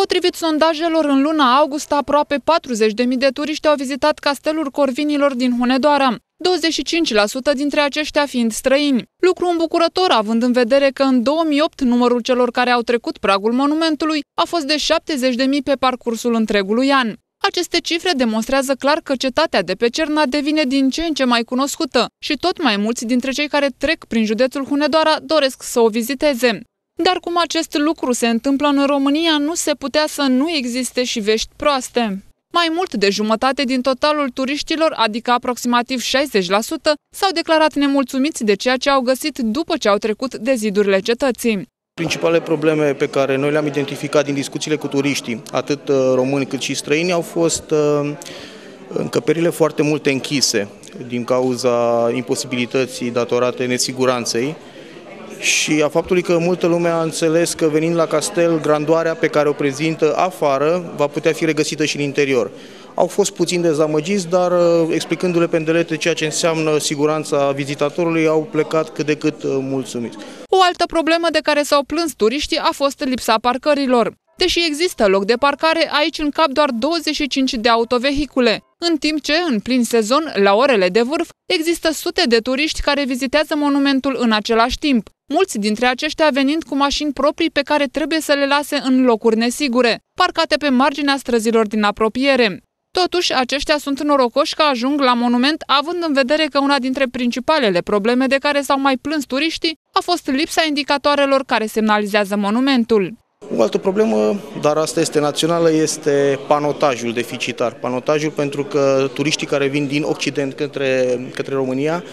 Potrivit sondajelor, în luna august, aproape 40.000 de turiști au vizitat castelul Corvinilor din Hunedoara, 25% dintre aceștia fiind străini. Lucru îmbucurător, având în vedere că în 2008 numărul celor care au trecut pragul monumentului a fost de 70.000 pe parcursul întregului an. Aceste cifre demonstrează clar că cetatea de pe Cerna devine din ce în ce mai cunoscută și tot mai mulți dintre cei care trec prin județul Hunedoara doresc să o viziteze. Dar cum acest lucru se întâmplă în România, nu se putea să nu existe și vești proaste. Mai mult de jumătate din totalul turiștilor, adică aproximativ 60%, s-au declarat nemulțumiți de ceea ce au găsit după ce au trecut de zidurile cetății. Principalele probleme pe care noi le-am identificat din discuțiile cu turiștii, atât uh, români cât și străini, au fost uh, încăperile foarte multe închise din cauza imposibilității datorate nesiguranței și a faptului că multă lume a înțeles că venind la castel, grandoarea pe care o prezintă afară va putea fi regăsită și în interior. Au fost puțin dezamăgiți, dar uh, explicându-le pe îndelete ceea ce înseamnă siguranța vizitatorului, au plecat cât de cât mulțumiți. O altă problemă de care s-au plâns turiștii a fost lipsa parcărilor. Deși există loc de parcare, aici în cap doar 25 de autovehicule, în timp ce, în plin sezon, la orele de vârf, există sute de turiști care vizitează monumentul în același timp, mulți dintre aceștia venind cu mașini proprii pe care trebuie să le lase în locuri nesigure, parcate pe marginea străzilor din apropiere. Totuși, aceștia sunt norocoși că ajung la monument, având în vedere că una dintre principalele probleme de care s-au mai plâns turiștii a fost lipsa indicatoarelor care semnalizează monumentul. O altă problemă, dar asta este națională, este panotajul deficitar. Panotajul pentru că turiștii care vin din Occident către, către România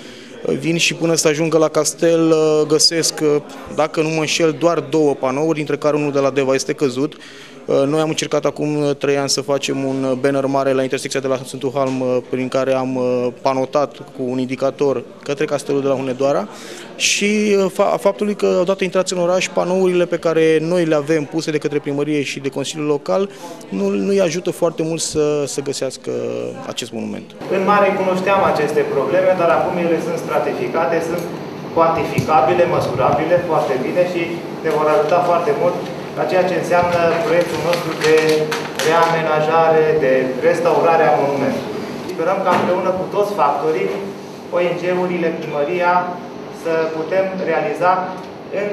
vin și până să ajungă la castel găsesc, dacă nu mă înșel, doar două panouri, dintre care unul de la Deva este căzut Uh, noi am încercat acum uh, trei ani să facem un uh, banner mare la intersecția de la Sfântul Halm, prin care am panotat cu un indicator către castelul de la Hunedoara și a faptului că odată intrați în oraș, panourile pe care noi le avem puse de către primărie și de Consiliul Local nu, nu îi ajută foarte mult să, să găsească acest monument. În mare cunoșteam aceste probleme, dar acum ele sunt stratificate, sunt cuantificabile, măsurabile foarte bine și ne vor ajuta foarte mult la ceea ce înseamnă proiectul nostru de reamenajare, de restaurare a monumentului. Sperăm ca împreună cu toți factorii, ONG-urile, primăria, să putem realiza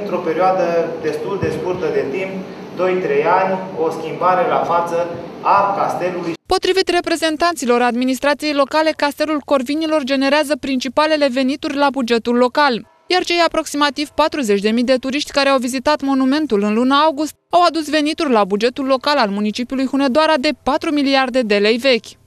într-o perioadă destul de scurtă de timp, 2-3 ani, o schimbare la față a castelului. Potrivit reprezentanților administrației locale, castelul Corvinilor generează principalele venituri la bugetul local iar cei aproximativ 40.000 de turiști care au vizitat monumentul în luna august au adus venituri la bugetul local al municipiului Hunedoara de 4 miliarde de lei vechi.